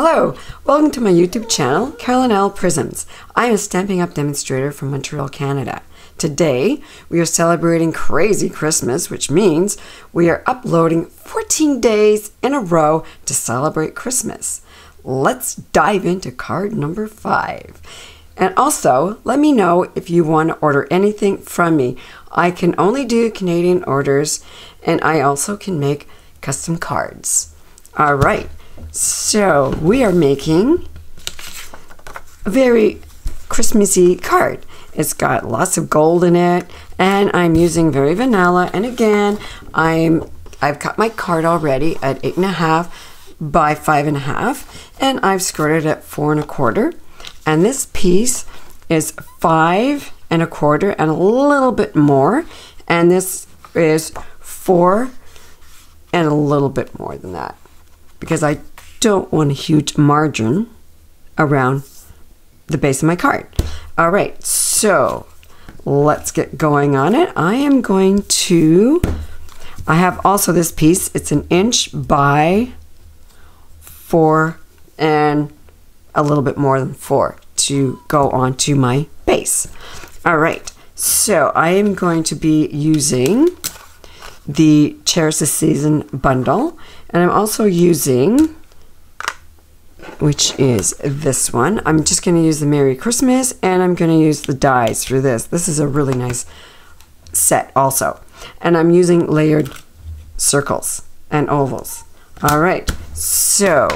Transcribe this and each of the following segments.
Hello, welcome to my YouTube channel, Carolyn Elle Prisms. I am a stamping Up! demonstrator from Montreal, Canada. Today, we are celebrating Crazy Christmas, which means we are uploading 14 days in a row to celebrate Christmas. Let's dive into card number five. And also, let me know if you want to order anything from me. I can only do Canadian orders, and I also can make custom cards. All right. So we are making a very Christmassy card. It's got lots of gold in it, and I'm using very vanilla. And again, I'm I've cut my card already at eight and a half by five and a half, and I've scored it at four and a quarter. And this piece is five and a quarter and a little bit more, and this is four and a little bit more than that because I don't want a huge margin around the base of my card. All right, so let's get going on it. I am going to, I have also this piece, it's an inch by four and a little bit more than four to go onto my base. All right, so I am going to be using the Cherish the Season bundle, and I'm also using which is this one. I'm just going to use the Merry Christmas and I'm going to use the dies for this. This is a really nice set also. And I'm using layered circles and ovals. All right, so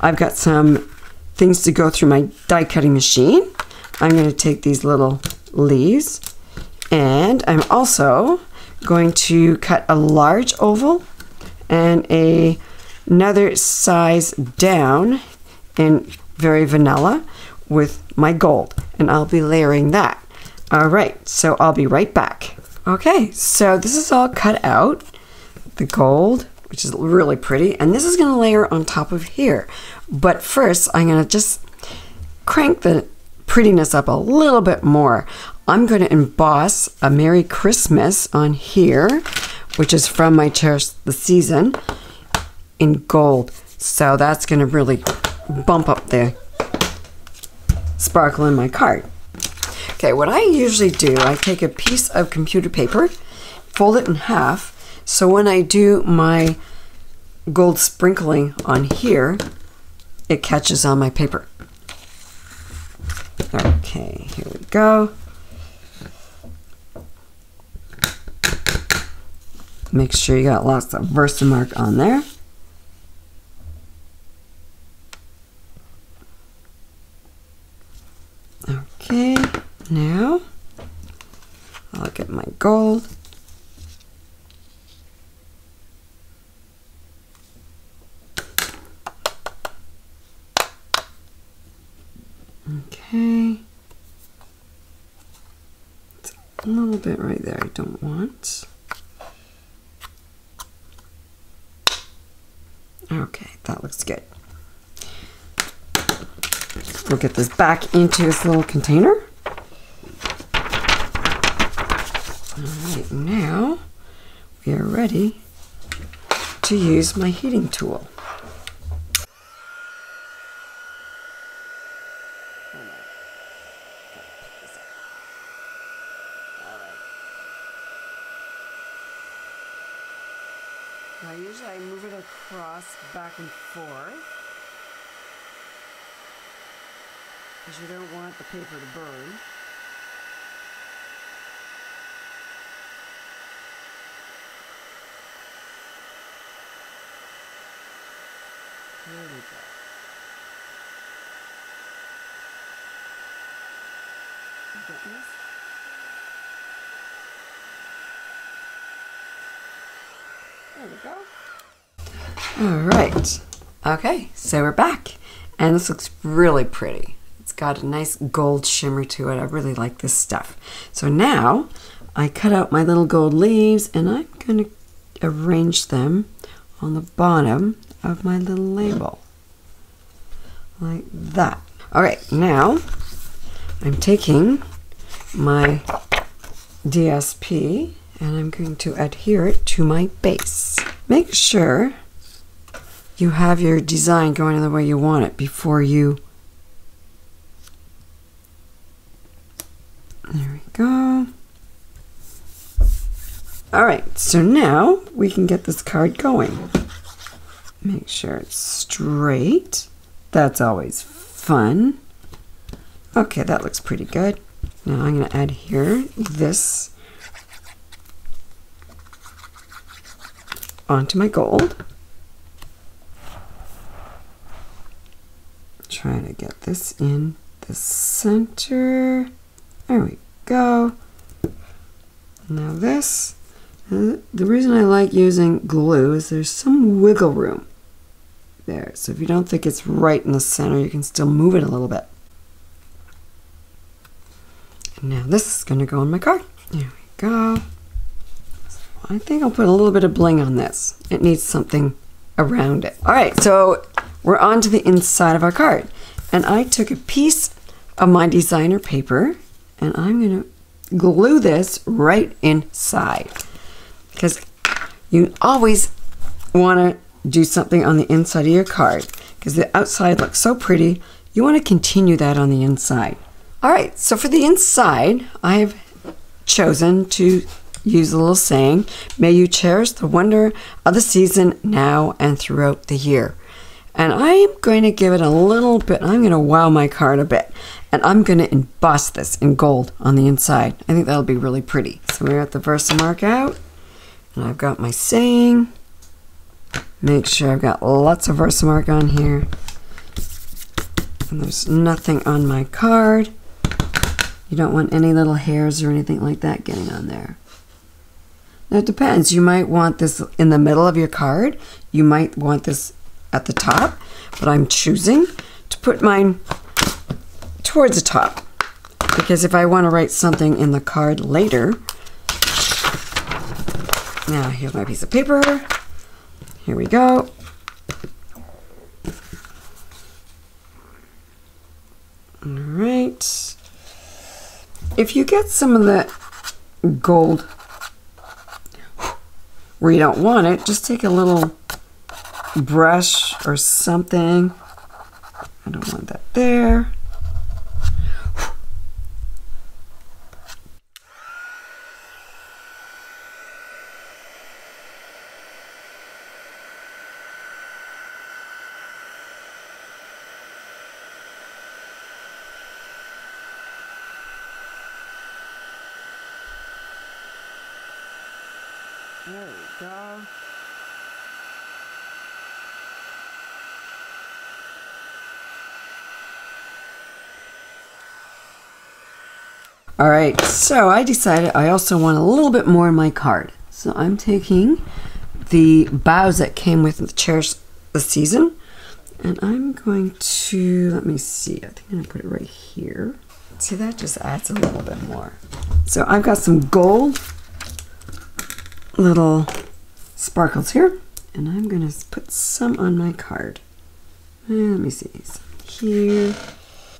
I've got some things to go through my die cutting machine. I'm going to take these little leaves and I'm also going to cut a large oval and a another size down in very vanilla with my gold and I'll be layering that. All right, so I'll be right back. Okay, so this is all cut out, the gold, which is really pretty, and this is gonna layer on top of here. But first, I'm gonna just crank the prettiness up a little bit more. I'm gonna emboss a Merry Christmas on here, which is from my Cherish the Season in gold. So that's gonna really bump up the sparkle in my card. Okay, what I usually do, I take a piece of computer paper, fold it in half, so when I do my gold sprinkling on here, it catches on my paper. Okay, here we go. Make sure you got lots of Versamark on there. Okay, now Gold. Okay. It's a little bit right there I don't want. Okay, that looks good. We'll get this back into this little container. All right, now we are ready to use my heating tool. Now usually I move it across back and forth. because you don't want the paper to burn. There we go. There we go. All right. Okay, so we're back. And this looks really pretty It's got a nice gold shimmer to it. I really like this stuff. So now I cut out my little gold leaves and I'm going to arrange them on the bottom of my little label. Like that. All right, now I'm taking my DSP and I'm going to adhere it to my base. Make sure you have your design going the way you want it before you. There we go. All right, so now we can get this card going. Make sure it's straight. That's always fun. Okay, that looks pretty good. Now I'm going to add here this onto my gold. Try to get this in the center. There we go. Now this, the reason I like using glue is there's some wiggle room there. So if you don't think it's right in the center, you can still move it a little bit. Now this is going to go on my card. There we go. So I think I'll put a little bit of bling on this. It needs something around it. All right, so we're on to the inside of our card. And I took a piece of my designer paper and I'm going to glue this right inside. Because you always want to do something on the inside of your card because the outside looks so pretty. You want to continue that on the inside. All right, so for the inside, I have chosen to use a little saying, May you cherish the wonder of the season now and throughout the year. And I'm going to give it a little bit, I'm going to wow my card a bit. And I'm going to emboss this in gold on the inside. I think that'll be really pretty. So we got the Versamark out. And I've got my saying. Make sure I've got lots of Versamark on here. And there's nothing on my card. You don't want any little hairs or anything like that getting on there. Now it depends. You might want this in the middle of your card. You might want this at the top, but I'm choosing to put mine towards the top because if I want to write something in the card later, now here's my piece of paper. Here we go. All right. If you get some of that gold where you don't want it, just take a little brush or something. I don't want that there. There we go. All right, so I decided I also want a little bit more in my card. So I'm taking the bows that came with the Cherish the Season, and I'm going to, let me see, I think I'm gonna put it right here. See, that just adds a little bit more. So I've got some gold little sparkles here, and I'm gonna put some on my card. Let me see, here.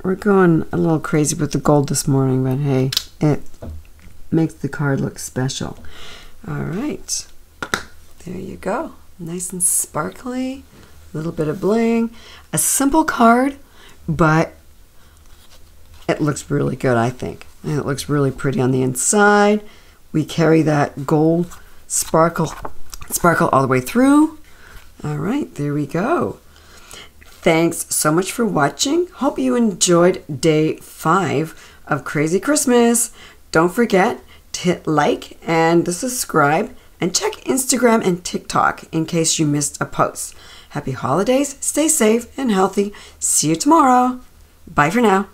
We're going a little crazy with the gold this morning, but hey, it makes the card look special. All right, there you go. Nice and sparkly, a little bit of bling. A simple card, but it looks really good, I think. And it looks really pretty on the inside. We carry that gold sparkle, sparkle all the way through. All right, there we go. Thanks so much for watching. Hope you enjoyed day five of Crazy Christmas. Don't forget to hit like and subscribe and check Instagram and TikTok in case you missed a post. Happy holidays, stay safe and healthy. See you tomorrow. Bye for now.